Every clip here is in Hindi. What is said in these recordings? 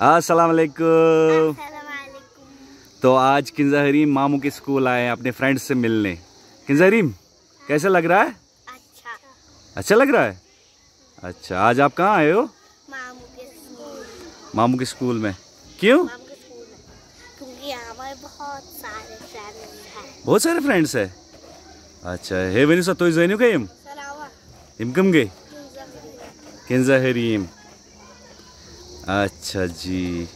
अस्सलाम वालेकुम तो आज किंजा हरीम मामू के स्कूल आए हैं अपने फ्रेंड्स से मिलने। किंजा हरीम कैसा लग रहा है? अच्छा। अच्छा लग रहा है? अच्छा आज आप कहाँ आए हो? मामू के स्कूल। मामू के स्कूल में। क्यों? मामू के स्कूल में। क्योंकि बहुत सारे फ्रेंड्स बहुत सारे फ्रेंड्स है? अच्छा हे वनी सा तो जैनु सलावा। इम कम हरीम। अच्छा जी।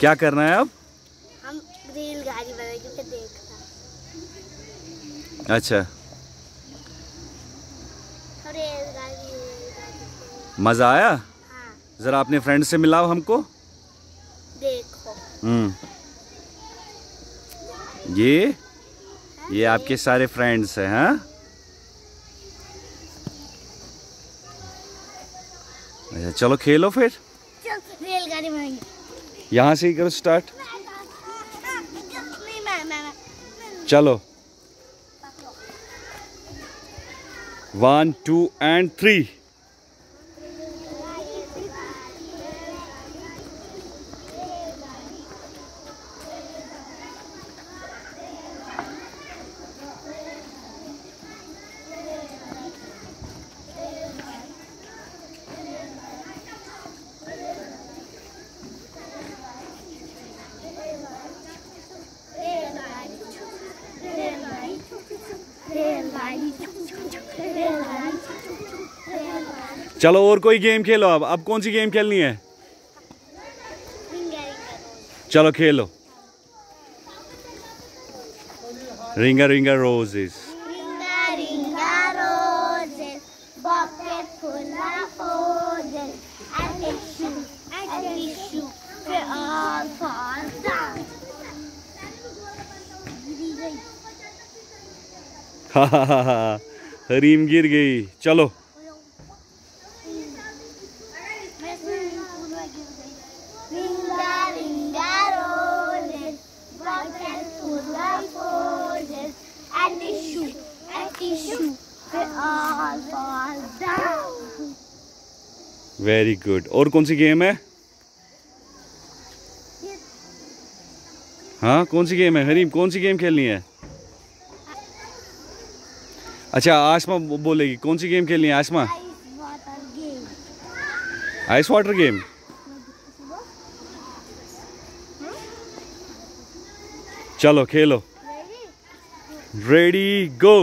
क्या करना है अब हम रेलगाड़ी बनाएँगे फिर देखना अच्छा। रेलगाड़ी मज़ा आया? हाँ। ज़रा अपने फ्रेंड से मिलाओ हमको। देखो। हम्म। ये? ये आपके सारे फ्रेंड्स हैं हाँ? अच्छा चलो खेलो फिर। रेलगाड़ी यहाँ से ही करो स्टार्ट चलो। वन टू एंड थ्री चलो और कोई गेम खेलो अब। अब कौन सी गेम खेलनी है? चलो खेलो। रिंगा रिंगा रोजेस हाँ हाँ हरीम गिर गई। चलो। वेरी गुड और कौन सी गेम है? हाँ कौन सी गेम है? हरीम, कौन सी गेम खेलनी है? अच्छा आसमा बोलेगी, कौन सी गेम खेलनी है आसमा. Ice water game. चलो, खेलो। रेडी गो